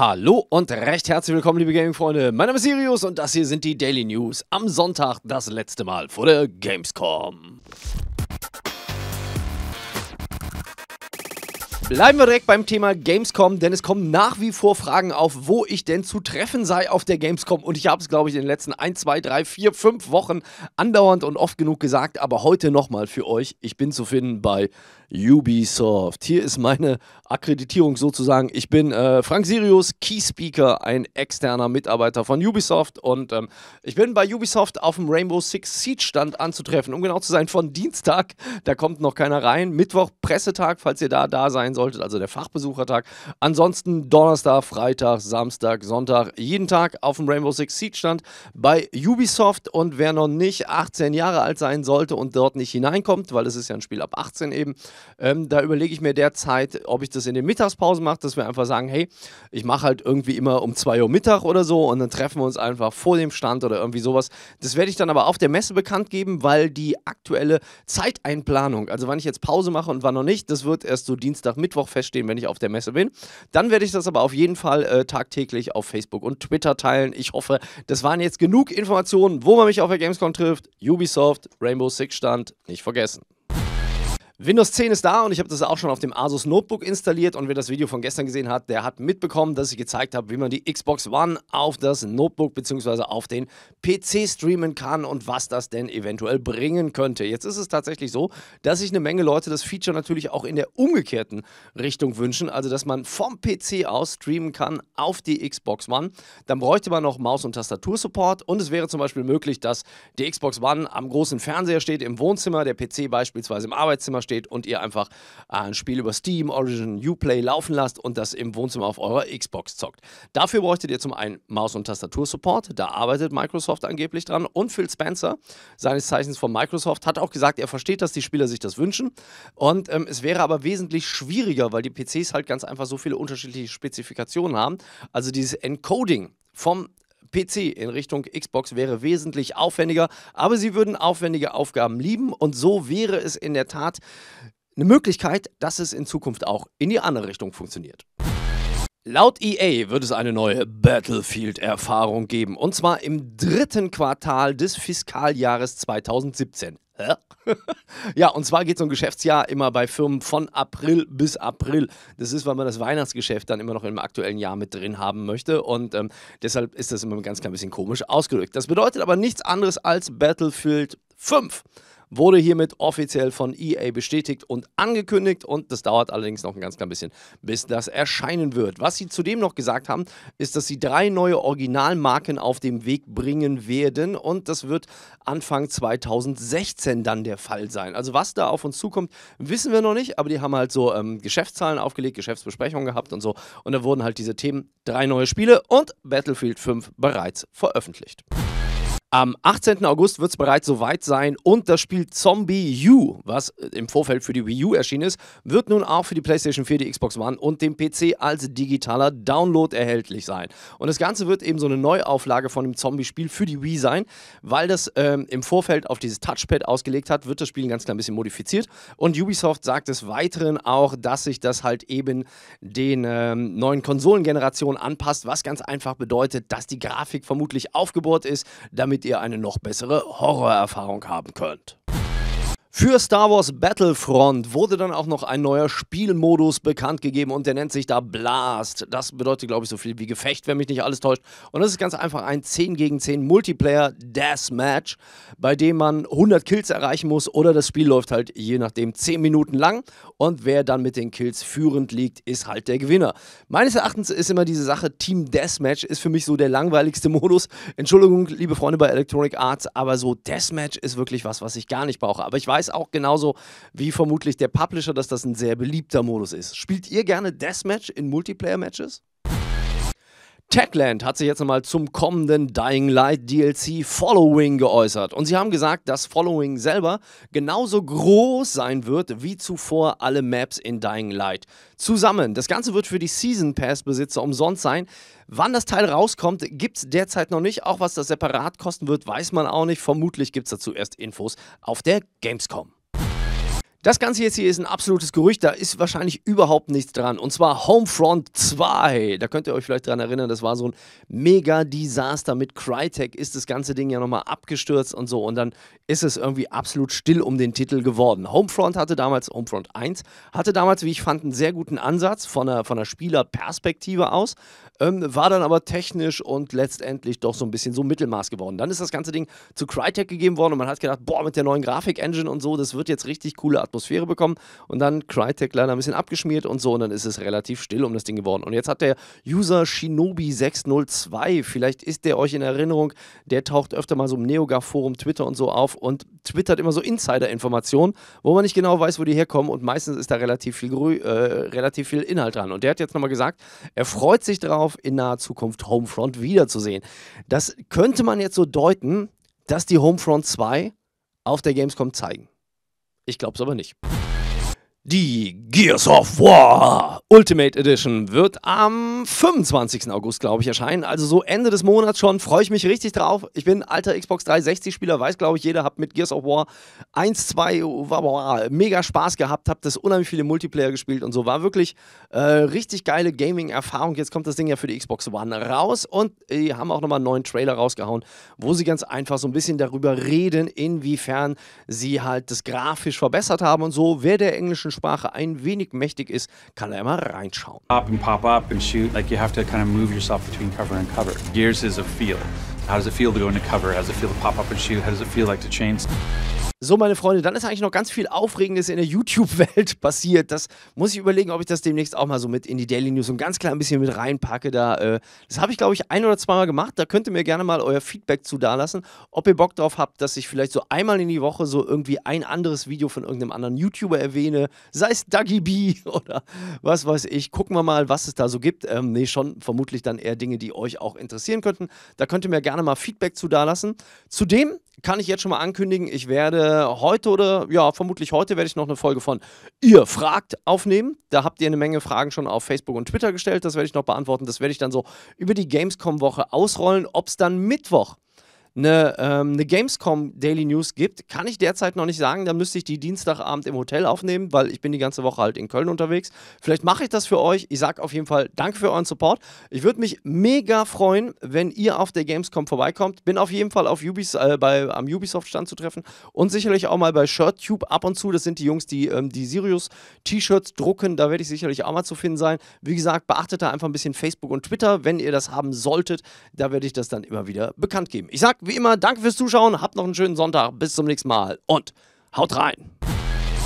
Hallo und recht herzlich willkommen, liebe Gaming-Freunde. Mein Name ist Sirius und das hier sind die Daily News am Sonntag, das letzte Mal vor der Gamescom. Bleiben wir direkt beim Thema Gamescom, denn es kommen nach wie vor Fragen auf, wo ich denn zu treffen sei auf der Gamescom. Und ich habe es, glaube ich, in den letzten 1, 2, 3, 4, 5 Wochen andauernd und oft genug gesagt. Aber heute nochmal für euch. Ich bin zu finden bei Ubisoft. Hier ist meine Akkreditierung sozusagen. Ich bin äh, Frank Sirius, Key Speaker, ein externer Mitarbeiter von Ubisoft und ähm, ich bin bei Ubisoft auf dem Rainbow Six Siege Stand anzutreffen, um genau zu sein, von Dienstag, da kommt noch keiner rein, Mittwoch Pressetag, falls ihr da da sein solltet, also der Fachbesuchertag. Ansonsten Donnerstag, Freitag, Samstag, Sonntag, jeden Tag auf dem Rainbow Six Siege Stand bei Ubisoft und wer noch nicht 18 Jahre alt sein sollte und dort nicht hineinkommt, weil es ist ja ein Spiel ab 18 eben, ähm, da überlege ich mir derzeit, ob ich das in den Mittagspausen mache, dass wir einfach sagen, hey, ich mache halt irgendwie immer um 2 Uhr Mittag oder so und dann treffen wir uns einfach vor dem Stand oder irgendwie sowas. Das werde ich dann aber auf der Messe bekannt geben, weil die aktuelle Zeiteinplanung, also wann ich jetzt Pause mache und wann noch nicht, das wird erst so Dienstag, Mittwoch feststehen, wenn ich auf der Messe bin. Dann werde ich das aber auf jeden Fall äh, tagtäglich auf Facebook und Twitter teilen. Ich hoffe, das waren jetzt genug Informationen, wo man mich auf der Gamescom trifft. Ubisoft, Rainbow Six Stand, nicht vergessen. Windows 10 ist da und ich habe das auch schon auf dem Asus Notebook installiert und wer das Video von gestern gesehen hat, der hat mitbekommen, dass ich gezeigt habe, wie man die Xbox One auf das Notebook bzw. auf den PC streamen kann und was das denn eventuell bringen könnte. Jetzt ist es tatsächlich so, dass sich eine Menge Leute das Feature natürlich auch in der umgekehrten Richtung wünschen, also dass man vom PC aus streamen kann auf die Xbox One. Dann bräuchte man noch Maus- und Tastatursupport und es wäre zum Beispiel möglich, dass die Xbox One am großen Fernseher steht im Wohnzimmer, der PC beispielsweise im Arbeitszimmer steht steht und ihr einfach äh, ein Spiel über Steam, Origin, Uplay laufen lasst und das im Wohnzimmer auf eurer Xbox zockt. Dafür bräuchtet ihr zum einen Maus- und Tastatursupport, da arbeitet Microsoft angeblich dran und Phil Spencer, seines Zeichens von Microsoft, hat auch gesagt, er versteht, dass die Spieler sich das wünschen und ähm, es wäre aber wesentlich schwieriger, weil die PCs halt ganz einfach so viele unterschiedliche Spezifikationen haben. Also dieses Encoding vom PC in Richtung Xbox wäre wesentlich aufwendiger, aber sie würden aufwendige Aufgaben lieben und so wäre es in der Tat eine Möglichkeit, dass es in Zukunft auch in die andere Richtung funktioniert. Laut EA wird es eine neue Battlefield-Erfahrung geben, und zwar im dritten Quartal des Fiskaljahres 2017. ja, und zwar geht so ein Geschäftsjahr immer bei Firmen von April bis April. Das ist, weil man das Weihnachtsgeschäft dann immer noch im aktuellen Jahr mit drin haben möchte. Und ähm, deshalb ist das immer ein ganz klein bisschen komisch ausgedrückt. Das bedeutet aber nichts anderes als Battlefield 5 wurde hiermit offiziell von EA bestätigt und angekündigt und das dauert allerdings noch ein ganz klein bisschen, bis das erscheinen wird. Was sie zudem noch gesagt haben, ist, dass sie drei neue Originalmarken auf den Weg bringen werden und das wird Anfang 2016 dann der Fall sein. Also was da auf uns zukommt, wissen wir noch nicht, aber die haben halt so ähm, Geschäftszahlen aufgelegt, Geschäftsbesprechungen gehabt und so und da wurden halt diese Themen, drei neue Spiele und Battlefield 5 bereits veröffentlicht. Am 18. August wird es bereits soweit sein und das Spiel Zombie U, was im Vorfeld für die Wii U erschienen ist, wird nun auch für die PlayStation 4, die Xbox One und den PC als digitaler Download erhältlich sein. Und das Ganze wird eben so eine Neuauflage von dem Zombie-Spiel für die Wii sein, weil das ähm, im Vorfeld auf dieses Touchpad ausgelegt hat, wird das Spiel ein ganz klein bisschen modifiziert. Und Ubisoft sagt des Weiteren auch, dass sich das halt eben den ähm, neuen Konsolengenerationen anpasst, was ganz einfach bedeutet, dass die Grafik vermutlich aufgebohrt ist, damit damit ihr eine noch bessere Horrorerfahrung haben könnt. Für Star Wars Battlefront wurde dann auch noch ein neuer Spielmodus bekannt gegeben und der nennt sich da Blast. Das bedeutet, glaube ich, so viel wie Gefecht, wenn mich nicht alles täuscht. Und das ist ganz einfach ein 10 gegen 10 Multiplayer Deathmatch, bei dem man 100 Kills erreichen muss oder das Spiel läuft halt je nachdem 10 Minuten lang und wer dann mit den Kills führend liegt, ist halt der Gewinner. Meines Erachtens ist immer diese Sache Team Deathmatch ist für mich so der langweiligste Modus. Entschuldigung, liebe Freunde bei Electronic Arts, aber so Deathmatch ist wirklich was, was ich gar nicht brauche. Aber ich weiß weiß auch genauso wie vermutlich der Publisher, dass das ein sehr beliebter Modus ist. Spielt ihr gerne Deathmatch in Multiplayer-Matches? Techland hat sich jetzt nochmal zum kommenden Dying Light DLC Following geäußert. Und sie haben gesagt, dass Following selber genauso groß sein wird wie zuvor alle Maps in Dying Light. Zusammen. Das Ganze wird für die Season Pass-Besitzer umsonst sein. Wann das Teil rauskommt, gibt es derzeit noch nicht. Auch was das separat kosten wird, weiß man auch nicht. Vermutlich gibt es dazu erst Infos auf der Gamescom. Das Ganze jetzt hier ist ein absolutes Gerücht, da ist wahrscheinlich überhaupt nichts dran. Und zwar Homefront 2. Da könnt ihr euch vielleicht dran erinnern, das war so ein Mega-Desaster mit Crytek, ist das ganze Ding ja nochmal abgestürzt und so. Und dann ist es irgendwie absolut still um den Titel geworden. Homefront hatte damals, Homefront 1, hatte damals, wie ich fand, einen sehr guten Ansatz von der, von der Spielerperspektive aus, ähm, war dann aber technisch und letztendlich doch so ein bisschen so Mittelmaß geworden. Dann ist das ganze Ding zu Crytek gegeben worden und man hat gedacht, boah, mit der neuen Grafik-Engine und so, das wird jetzt richtig coole Atmosphäre bekommen und dann Crytek leider ein bisschen abgeschmiert und so und dann ist es relativ still um das Ding geworden. Und jetzt hat der User Shinobi602, vielleicht ist der euch in Erinnerung, der taucht öfter mal so im NeoGAF-Forum, Twitter und so auf und twittert immer so Insider-Informationen, wo man nicht genau weiß, wo die herkommen und meistens ist da relativ viel, äh, relativ viel Inhalt dran. Und der hat jetzt nochmal gesagt, er freut sich darauf, in naher Zukunft Homefront wiederzusehen. Das könnte man jetzt so deuten, dass die Homefront 2 auf der Gamescom zeigen. Ich glaube es aber nicht. Die Gears of War Ultimate Edition wird am 25. August, glaube ich, erscheinen. Also so Ende des Monats schon. Freue ich mich richtig drauf. Ich bin alter Xbox 360-Spieler, weiß, glaube ich, jeder hat mit Gears of War 1, 2 war, war, mega Spaß gehabt, habt das unheimlich viele Multiplayer gespielt und so. War wirklich äh, richtig geile Gaming-Erfahrung. Jetzt kommt das Ding ja für die Xbox One raus und die haben auch nochmal einen neuen Trailer rausgehauen, wo sie ganz einfach so ein bisschen darüber reden, inwiefern sie halt das grafisch verbessert haben und so. Wer der englischen deutschen Sprache ein wenig mächtig ist, kann er mal reinschauen. Pop and pop up and shoot, like you have to kind of move yourself between cover and cover. Gears is a feel. How does it feel to go into cover? How does it feel to pop up and shoot? How does it feel like to chains? So, meine Freunde, dann ist eigentlich noch ganz viel Aufregendes in der YouTube-Welt passiert. Das muss ich überlegen, ob ich das demnächst auch mal so mit in die Daily News ein ganz klein bisschen mit reinpacke. Da, äh, das habe ich, glaube ich, ein oder zweimal gemacht. Da könnt ihr mir gerne mal euer Feedback zu dalassen, ob ihr Bock drauf habt, dass ich vielleicht so einmal in die Woche so irgendwie ein anderes Video von irgendeinem anderen YouTuber erwähne, sei es Dougie B oder was weiß ich. Gucken wir mal, was es da so gibt. Ähm, nee, schon vermutlich dann eher Dinge, die euch auch interessieren könnten. Da könnt ihr mir gerne mal Feedback zu dalassen. Zudem kann ich jetzt schon mal ankündigen, ich werde heute oder ja, vermutlich heute werde ich noch eine Folge von Ihr fragt aufnehmen. Da habt ihr eine Menge Fragen schon auf Facebook und Twitter gestellt. Das werde ich noch beantworten. Das werde ich dann so über die Gamescom-Woche ausrollen. Ob es dann Mittwoch eine, ähm, eine Gamescom Daily News gibt, kann ich derzeit noch nicht sagen. Da müsste ich die Dienstagabend im Hotel aufnehmen, weil ich bin die ganze Woche halt in Köln unterwegs. Vielleicht mache ich das für euch. Ich sage auf jeden Fall danke für euren Support. Ich würde mich mega freuen, wenn ihr auf der Gamescom vorbeikommt. Bin auf jeden Fall auf Ubis, äh, bei, am Ubisoft-Stand zu treffen und sicherlich auch mal bei ShirtTube ab und zu. Das sind die Jungs, die ähm, die Sirius-T-Shirts drucken. Da werde ich sicherlich auch mal zu finden sein. Wie gesagt, beachtet da einfach ein bisschen Facebook und Twitter, wenn ihr das haben solltet. Da werde ich das dann immer wieder bekannt geben. Ich sage wie immer, danke fürs Zuschauen, habt noch einen schönen Sonntag, bis zum nächsten Mal und haut rein.